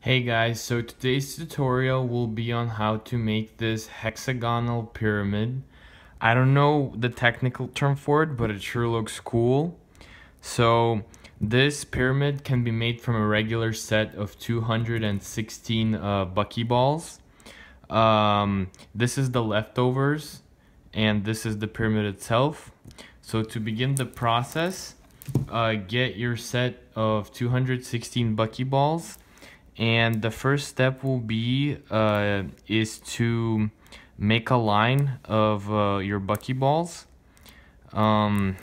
Hey guys, so today's tutorial will be on how to make this hexagonal pyramid. I don't know the technical term for it, but it sure looks cool. So this pyramid can be made from a regular set of 216 uh, buckyballs. Um, this is the leftovers and this is the pyramid itself. So to begin the process, uh, get your set of 216 buckyballs and the first step will be uh, is to make a line of uh, your buckyballs um,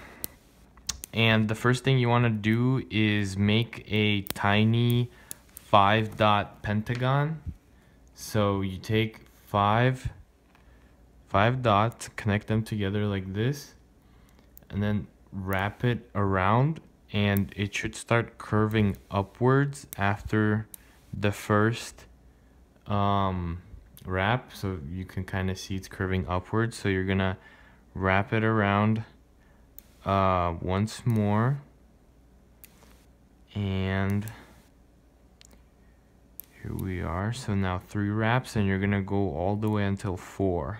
and the first thing you want to do is make a tiny five dot pentagon. So you take five five dots connect them together like this and then wrap it around and it should start curving upwards after the first um, wrap so you can kind of see it's curving upwards so you're gonna wrap it around uh, once more. And here we are so now three wraps and you're gonna go all the way until four.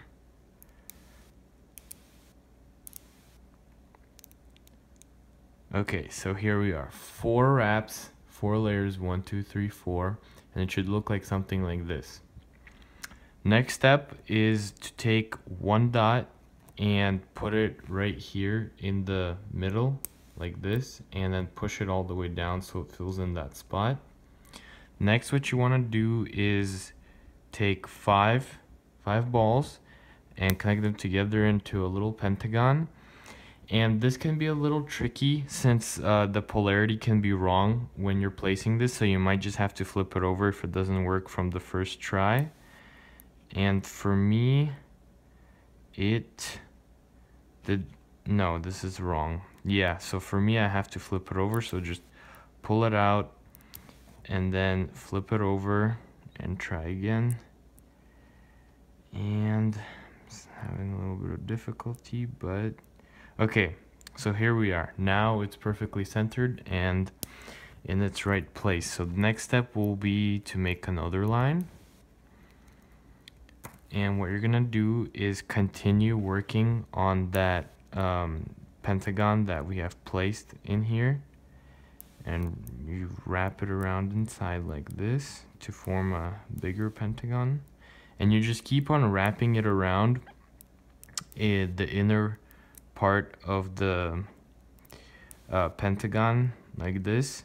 Okay so here we are four wraps four layers, one, two, three, four, and it should look like something like this. Next step is to take one dot and put it right here in the middle like this and then push it all the way down so it fills in that spot. Next what you want to do is take five five balls and connect them together into a little pentagon and this can be a little tricky since uh, the polarity can be wrong when you're placing this so you might just have to flip it over if it doesn't work from the first try. And for me it did no this is wrong. Yeah so for me I have to flip it over so just pull it out and then flip it over and try again. And having a little bit of difficulty but Okay, so here we are. Now it's perfectly centered and in its right place. So the next step will be to make another line. And what you're gonna do is continue working on that um, pentagon that we have placed in here. And you wrap it around inside like this to form a bigger pentagon. And you just keep on wrapping it around in the inner part of the uh, pentagon like this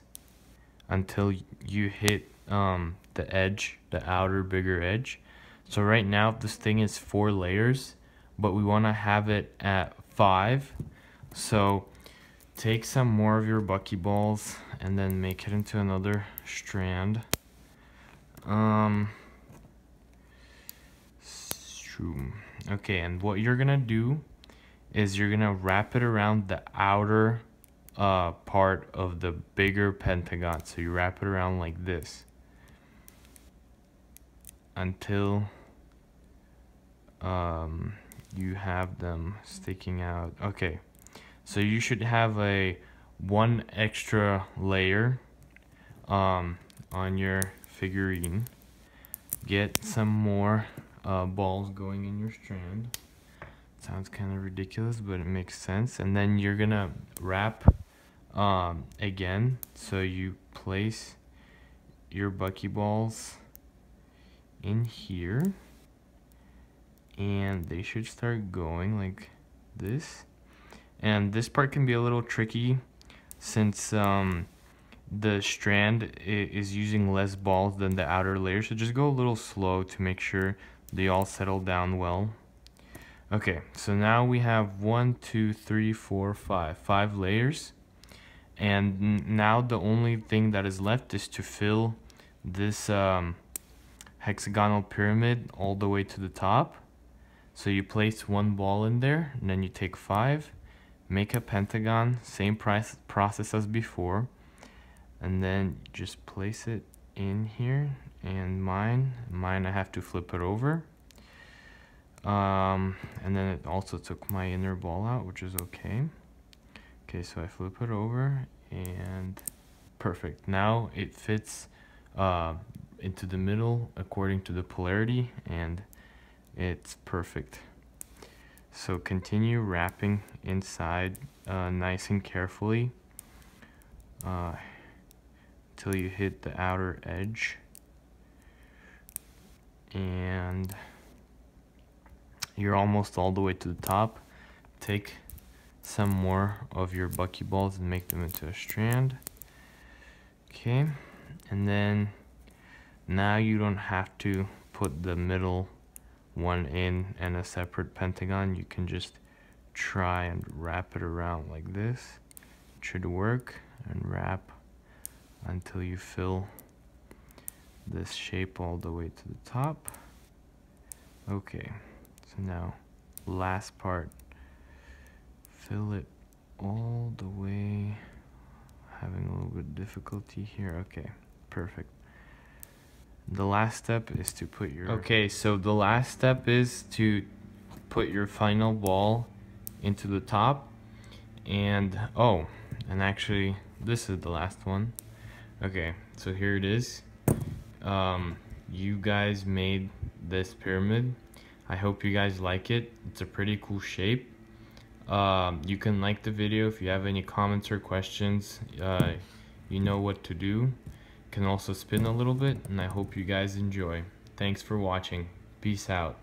until you hit um, the edge, the outer bigger edge. So right now this thing is four layers, but we want to have it at five. So take some more of your buckyballs and then make it into another strand. Um, okay, and what you're gonna do is you're gonna wrap it around the outer uh, part of the bigger pentagon. So you wrap it around like this until um, you have them sticking out. Okay, so you should have a one extra layer um, on your figurine. Get some more uh, balls going in your strand. Sounds kind of ridiculous, but it makes sense. And then you're gonna wrap um, again. So you place your buckyballs in here. And they should start going like this. And this part can be a little tricky since um, the strand is using less balls than the outer layer. So just go a little slow to make sure they all settle down well. Okay, so now we have one, two, three, four, five, five layers. And now the only thing that is left is to fill this um, hexagonal pyramid all the way to the top. So you place one ball in there, and then you take five, make a pentagon, same price, process as before, and then just place it in here. And mine, mine I have to flip it over um, and then it also took my inner ball out, which is okay. Okay, so I flip it over and perfect. Now it fits uh, into the middle according to the polarity and it's perfect. So continue wrapping inside uh, nice and carefully uh, until you hit the outer edge and you're almost all the way to the top. Take some more of your buckyballs and make them into a strand. Okay, and then now you don't have to put the middle one in and a separate pentagon. You can just try and wrap it around like this. It should work and wrap until you fill this shape all the way to the top. Okay, now last part, fill it all the way, having a little bit of difficulty here. Okay, perfect. The last step is to put your... Okay, so the last step is to put your final ball into the top. And oh and actually this is the last one. Okay so here it is. Um, you guys made this pyramid I hope you guys like it. It's a pretty cool shape. Um, you can like the video if you have any comments or questions. Uh, you know what to do. Can also spin a little bit and I hope you guys enjoy. Thanks for watching. Peace out